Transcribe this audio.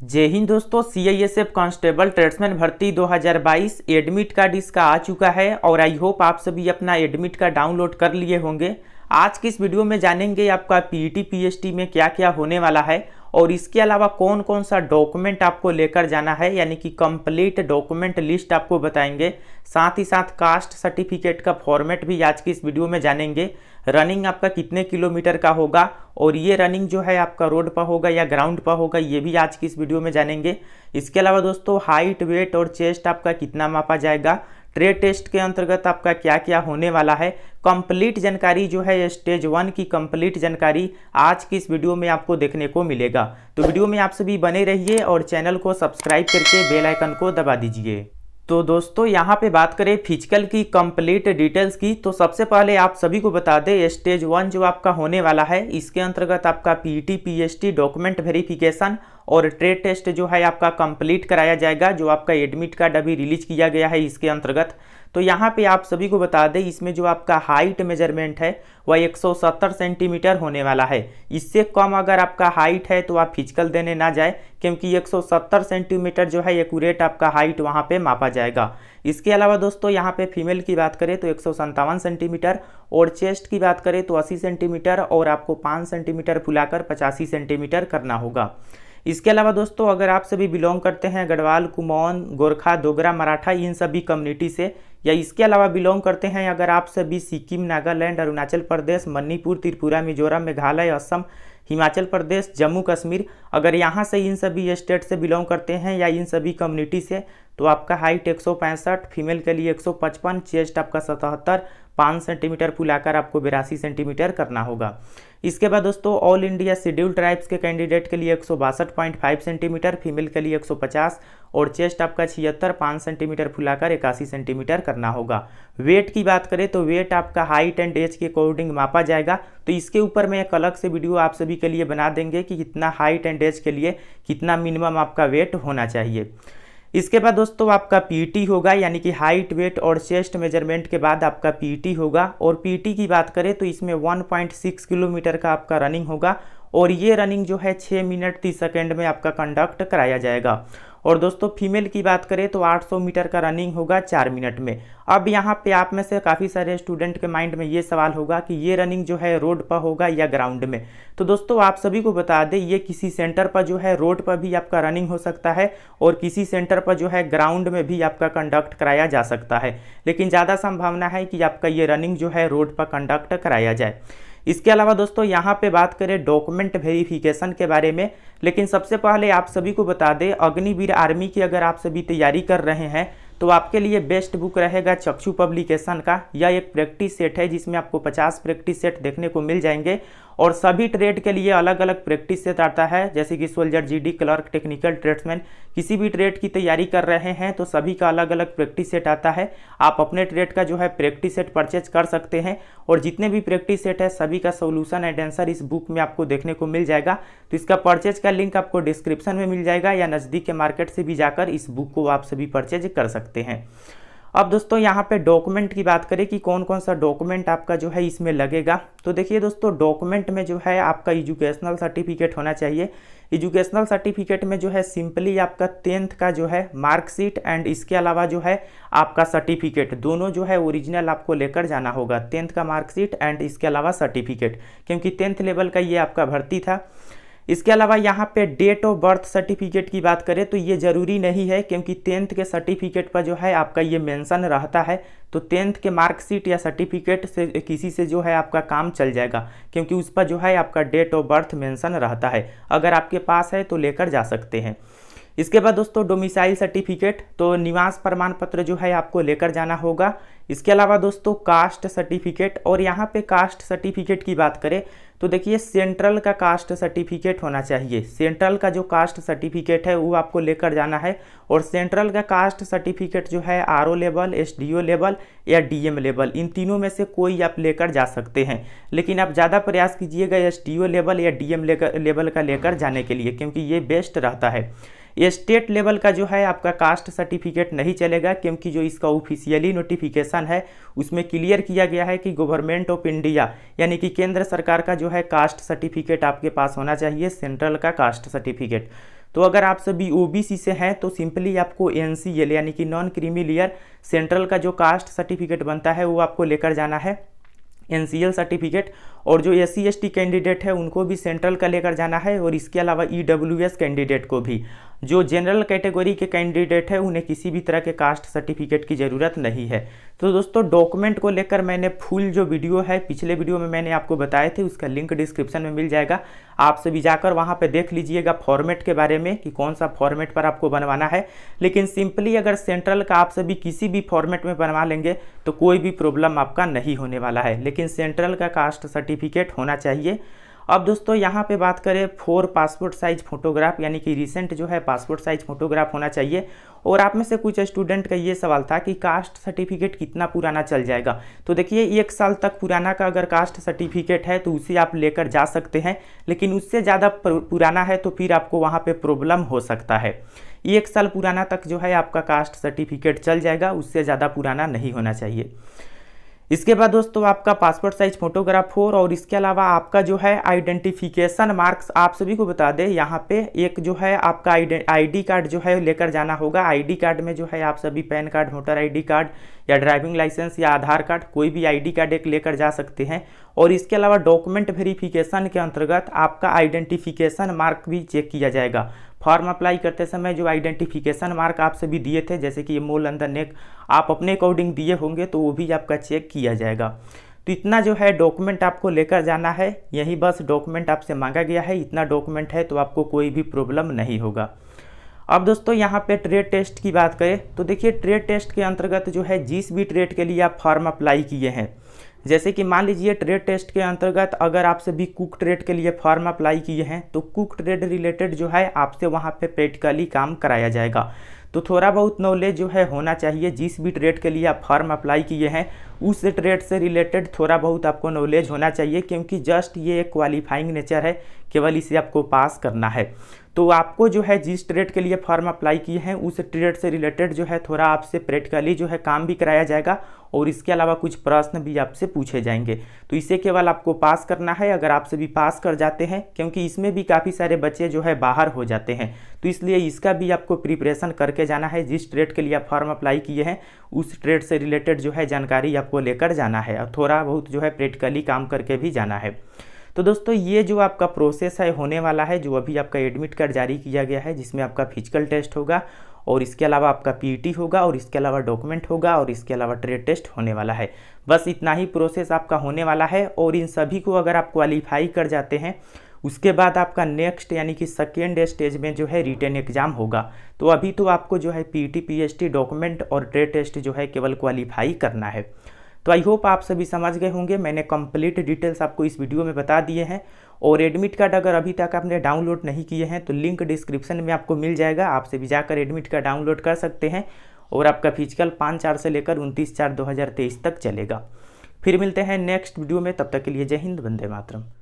जय हिंद दोस्तों C I S F constable tradesman भर्ती 2022 एडमिट कार्ड इसका आ चुका है और आई होप आप सभी अपना एडमिट कार्ड डाउनलोड कर लिए होंगे। आज की इस वीडियो में जानेंगे आपका पीईटी पीएचटी में क्या क्या होने वाला है और इसके अलावा कौन कौन सा डॉक्यूमेंट आपको लेकर जाना है, यानी कि कंप्लीट डॉक्यूमेंट लिस्ट आपको बताएँगे। साथ ही साथ कास्ट सर्टिफिकेट का फॉर्मेट भी आज की इस वीडियो में जानेंगे। रनिंग आपका कितने किलोमीटर का होगा और ये रनिंग जो है आपका रोड पर होगा या ग्राउंड पर होगा, ये भी आज की इस वीडियो में जानेंगे। इसके अलावा दोस्तों हाइट वेट और चेस्ट आपका कितना मापा जाएगा? ट्रेड टेस्ट के अंतर्गत आपका क्या क्या होने वाला है? कंप्लीट जानकारी जो है स्टेज वन की कंप्लीट जानकारी आज की इस वीडियो में आपको देखने को मिलेगा। तो वीडियो में आप सभी बने रहिए और चैनल को सब्सक्राइब करके बेल आइकन को दबा दीजिए। तो दोस्तों, यहाँ पे बात करें फ़िज़िकल की कंप्लीट डिटेल्स की तो सबसे पहले आप सभी को बता दें स्टेज वन जो आपका होने वाला है, इसके अंतर्गत आपका पीटी, पीएचटी डॉक्यूमेंट वेरिफिकेशन और ट्रेड टेस्ट जो है आपका कंप्लीट कराया जाएगा, जो आपका एडमिट कार्ड अभी रिलीज़ किया गया है इसके अंतर्गत। तो यहाँ पे आप सभी को बता दें, इसमें जो आपका हाइट मेज़रमेंट है, वह 170 सेंटीमीटर होने वाला है। इससे कम अगर आपका हाइट है तो आप फ़िज़िकल देने ना जाए, क्योंकि 170 सेंटीमीटर जो है, एक्यूरेट आपका हाइट वहाँ पे मापा जाएगा। इसके अलावा दोस्तों, यहाँ पे फीमेल की बात करें तो एक सौ सत्तावन सेंटीमीटर, और चेस्ट की बात करें तो 80 सेंटीमीटर, और आपको पाँच सेंटीमीटर फुलाकर पचासी सेंटीमीटर करना होगा। इसके अलावा दोस्तों, अगर आप सभी बिलोंग करते हैं गढ़वाल, कुमौन, गोरखा, दोगरा, मराठा, इन सभी कम्युनिटी से या इसके अलावा बिलोंग करते हैं, अगर आप सभी सिक्किम, नागालैंड, अरुणाचल प्रदेश, मणिपुर, त्रिपुरा, मिजोरम, मेघालय, असम, हिमाचल प्रदेश, जम्मू कश्मीर, अगर यहाँ से इन सभी स्टेट से बिलोंग करते हैं या इन सभी कम्युनिटी से तो आपका हाइट एक सौ पैंसठ फीमेल के लिए 155 चेस्ट आपका सतहत्तर, पाँच सेंटीमीटर फुलाकर आपको बिरासी सेंटीमीटर करना होगा। इसके बाद दोस्तों ऑल इंडिया शेड्यूल ट्राइब्स के कैंडिडेट के लिए 162.5 सेंटीमीटर फीमेल के लिए 150 और चेस्ट आपका छिहत्तर, पाँच सेंटीमीटर फुलाकर इक्यासी सेंटीमीटर करना होगा। वेट की बात करें तो वेट आपका हाइट एंड एज के अकॉर्डिंग मापा जाएगा। तो इसके ऊपर मैं एक अलग से वीडियो आप सभी के लिए बना देंगे कि कितना हाइट एंड एज के लिए कितना मिनिमम आपका वेट होना चाहिए। इसके बाद दोस्तों आपका पीटी होगा, यानी कि हाइट वेट और चेस्ट मेज़रमेंट के बाद आपका पीटी होगा। और पीटी की बात करें तो इसमें 1.6 किलोमीटर का आपका रनिंग होगा। और ये रनिंग जो है 6 मिनट 30 सेकेंड में आपका कंडक्ट कराया जाएगा। और दोस्तों फीमेल की बात करें तो 800 मीटर का रनिंग होगा चार मिनट में। अब यहाँ पे आप में से काफ़ी सारे स्टूडेंट के माइंड में ये सवाल होगा कि ये रनिंग जो है रोड पर होगा या ग्राउंड में। तो दोस्तों, आप सभी को बता दें, ये किसी सेंटर पर जो है रोड पर भी आपका रनिंग हो सकता है और किसी सेंटर पर जो है ग्राउंड में भी आपका कंडक्ट कराया जा सकता है। लेकिन ज़्यादा संभावना है कि आपका ये रनिंग जो है रोड पर कंडक्ट कराया जाए। इसके अलावा दोस्तों, यहाँ पे बात करें डॉक्यूमेंट वेरिफिकेशन के बारे में। लेकिन सबसे पहले आप सभी को बता दें, अग्निवीर आर्मी की अगर आप सभी तैयारी कर रहे हैं तो आपके लिए बेस्ट बुक रहेगा चक्षु पब्लिकेशन का। यह एक प्रैक्टिस सेट है, जिसमें आपको 50 प्रैक्टिस सेट देखने को मिल जाएँगे। और सभी ट्रेड के लिए अलग अलग प्रैक्टिस सेट आता है। जैसे कि soldier GD clerk, technical tradesman, किसी भी ट्रेड की तैयारी कर रहे हैं तो सभी का अलग अलग प्रैक्टिस सेट आता है। आप अपने ट्रेड का जो है प्रैक्टिस सेट परचेज कर सकते हैं और जितने भी प्रैक्टिस सेट है सभी का सोल्यूशन एंड आंसर इस बुक में आपको देखने को मिल जाएगा। तो इसका परचेज का लिंक आपको डिस्क्रिप्शन में मिल जाएगा या नज़दीक के मार्केट से भी जाकर इस बुक को आप सभी परचेज कर सकते हैं। अब दोस्तों, यहाँ पे डॉक्यूमेंट की बात करें कि कौन कौन सा डॉक्यूमेंट आपका जो है इसमें लगेगा। तो देखिए दोस्तों डॉक्यूमेंट में जो है आपका एजुकेशनल सर्टिफिकेट होना चाहिए। एजुकेशनल सर्टिफिकेट में जो है सिंपली आपका टेंथ का जो है मार्कशीट एंड इसके अलावा जो है आपका सर्टिफिकेट दोनों जो है ओरिजिनल आपको लेकर जाना होगा। टेंथ का मार्कशीट एंड इसके अलावा सर्टिफिकेट क्योंकि टेंथ लेवल का ये आपका भर्ती था। इसके अलावा यहाँ पे डेट ऑफ़ बर्थ सर्टिफिकेट की बात करें तो ये ज़रूरी नहीं है क्योंकि टेंथ के सर्टिफिकेट पर जो है आपका ये मेंशन रहता है। तो टेंथ के मार्कशीट या सर्टिफिकेट से किसी से जो है आपका काम चल जाएगा क्योंकि उस पर जो है आपका डेट ऑफ़ बर्थ मेंशन रहता है। अगर आपके पास है तो लेकर जा सकते हैं। इसके बाद दोस्तों डोमिसाइल सर्टिफिकेट तो निवास प्रमाण पत्र जो है आपको लेकर जाना होगा। इसके अलावा दोस्तों कास्ट सर्टिफिकेट और यहाँ पे कास्ट सर्टिफिकेट की बात करें तो देखिए सेंट्रल का कास्ट सर्टिफिकेट होना चाहिए। सेंट्रल का जो कास्ट सर्टिफिकेट है, वो आपको लेकर जाना है, और सेंट्रल का कास्ट सर्टिफिकेट जो है आरओ लेवल एसडीओ लेवल या डीएम लेवल इन तीनों में से कोई आप लेकर जा सकते हैं। लेकिन आप ज़्यादा प्रयास कीजिएगा एसडीओ लेवल या डीएम लेवल का लेकर जाने के लिए, क्योंकि ये बेस्ट रहता है। ये स्टेट लेवल का जो है आपका कास्ट सर्टिफिकेट नहीं चलेगा, क्योंकि जो इसका ऑफिशियली नोटिफिकेशन है, उसमें क्लियर किया गया है कि गवर्नमेंट ऑफ़ इंडिया यानी कि केंद्र सरकार का जो है कास्ट सर्टिफिकेट आपके पास होना चाहिए सेंट्रल का कास्ट सर्टिफिकेट। तो अगर आप सभी ओबीसी से हैं तो सिंपली आपको एनसीएल यानी कि नॉन क्रीमी लेयर सेंट्रल का जो कास्ट सर्टिफिकेट बनता है, वो आपको लेकर जाना है। एनसीएल सर्टिफिकेट और जो एस सी कैंडिडेट है, उनको भी सेंट्रल का लेकर जाना है और इसके अलावा ई e कैंडिडेट को भी। जो जनरल कैटेगरी के कैंडिडेट है, उन्हें किसी भी तरह के कास्ट सर्टिफिकेट की ज़रूरत नहीं है। तो दोस्तों डॉक्यूमेंट को लेकर मैंने फुल जो वीडियो है, पिछले वीडियो में मैंने आपको बताए थे, उसका लिंक डिस्क्रिप्शन में मिल जाएगा। आप सभी जाकर वहाँ पे देख लीजिएगा फॉर्मेट के बारे में कि कौन सा फॉर्मेट पर आपको बनवाना है। लेकिन सिंपली अगर सेंट्रल का आप सभी किसी भी फॉर्मेट में बनवा लेंगे तो कोई भी प्रॉब्लम आपका नहीं होने वाला है। लेकिन सेंट्रल का कास्ट सर्टिफिकेट होना चाहिए। अब दोस्तों, यहाँ पे बात करें फोर पासपोर्ट साइज़ फोटोग्राफ, यानी कि रिसेंट जो है पासपोर्ट साइज़ फोटोग्राफ होना चाहिए। और आप में से कुछ स्टूडेंट का ये सवाल था कि कास्ट सर्टिफिकेट कितना पुराना चल जाएगा। तो देखिए, एक साल तक पुराना का अगर कास्ट सर्टिफिकेट है तो उसे आप लेकर जा सकते हैं। लेकिन उससे ज़्यादा पुराना है तो फिर आपको वहाँ पर प्रॉब्लम हो सकता है। एक साल पुराना तक जो है आपका कास्ट सर्टिफिकेट चल जाएगा, उससे ज़्यादा पुराना नहीं होना चाहिए। इसके बाद दोस्तों, आपका पासपोर्ट साइज़ फोटोग्राफ हो और इसके अलावा आपका जो है आइडेंटिफिकेशन मार्क्स आप सभी को बता दें, यहाँ पे एक जो है आपका आईडी कार्ड जो है लेकर जाना होगा। आईडी कार्ड में जो है आप सभी PAN card voter ID card या ड्राइविंग लाइसेंस या आधार कार्ड, कोई भी आईडी कार्ड एक लेकर जा सकते हैं। और इसके अलावा डॉक्यूमेंट वेरिफिकेशन के अंतर्गत आपका आइडेंटिफिकेशन मार्क भी चेक किया जाएगा। फॉर्म अप्लाई करते समय जो आइडेंटिफिकेशन मार्क आप सभी दिए थे, जैसे कि ये मोल अंदर नेक, आप अपने अकॉर्डिंग दिए होंगे तो वो भी आपका चेक किया जाएगा। तो इतना जो है डॉक्यूमेंट आपको लेकर जाना है, यही बस डॉक्यूमेंट आपसे मांगा गया है, इतना डॉक्यूमेंट है तो आपको कोई भी प्रॉब्लम नहीं होगा। अब दोस्तों यहाँ पे ट्रेड टेस्ट की बात करें तो देखिए ट्रेड टेस्ट के अंतर्गत जो है जिस भी ट्रेड के लिए आप फॉर्म अप्लाई किए हैं जैसे कि मान लीजिए ट्रेड टेस्ट के अंतर्गत अगर आपसे भी कुक ट्रेड के लिए फॉर्म अप्लाई किए हैं तो कुक ट्रेड रिलेटेड जो है आपसे वहाँ पे प्रैक्टिकली काम कराया जाएगा। तो थोड़ा बहुत नॉलेज जो है होना चाहिए, जिस भी ट्रेड के लिए आप फॉर्म अप्लाई किए हैं, उस ट्रेड से रिलेटेड थोड़ा बहुत आपको नॉलेज होना चाहिए, क्योंकि जस्ट ये एक क्वालिफाइंग नेचर है, केवल इसे आपको पास करना है। तो आपको जो है जिस ट्रेड के लिए फॉर्म अप्लाई किए हैं, उस ट्रेड से रिलेटेड जो है थोड़ा आपसे प्रैक्टिकली जो है काम भी कराया जाएगा और इसके अलावा कुछ प्रश्न भी आपसे पूछे जाएँगे। तो इसे केवल आपको पास करना है, अगर आपसे भी पास कर जाते हैं, क्योंकि इसमें भी काफ़ी सारे बच्चे जो है बाहर हो जाते हैं। तो इसलिए इसका भी आपको प्रिपरेशन करके जाना है, जिस ट्रेड के लिए आप फॉर्म अप्लाई किए हैं, उस ट्रेड से रिलेटेड जो है जानकारी आपको लेकर जाना है, और थोड़ा बहुत जो है प्रैक्टिकली काम करके भी जाना है। तो दोस्तों, ये जो आपका प्रोसेस है, होने वाला है, जो अभी आपका एडमिट कार्ड जारी किया गया है, जिसमें आपका फ़िज़िकल टेस्ट होगा और इसके अलावा आपका पीईटी होगा और इसके अलावा डॉक्यूमेंट होगा और इसके अलावा ट्रेड टेस्ट होने वाला है। बस इतना ही प्रोसेस आपका होने वाला है और इन सभी को अगर आप क्वालिफाई कर जाते हैं, उसके बाद आपका नेक्स्ट यानी कि सेकेंड स्टेज में जो है रिटर्न एग्ज़ाम होगा। तो अभी तो आपको जो है पीटी टी डॉक्यूमेंट और ट्रेड टेस्ट जो है केवल क्वालिफाई करना है। तो आई होप आप सभी समझ गए होंगे, मैंने कंप्लीट डिटेल्स आपको इस वीडियो में बता दिए हैं। और एडमिट कार्ड अगर अभी तक आपने डाउनलोड नहीं किए हैं तो लिंक डिस्क्रिप्शन में आपको मिल जाएगा। आप सभी जाकर एडमिट कार्ड डाउनलोड कर सकते हैं और आपका फ़िज़िकल पाँच चार से लेकर उनतीस चार दो तक चलेगा। फिर मिलते हैं नेक्स्ट वीडियो में, तब तक के लिए जय हिंद, वंदे मातरम।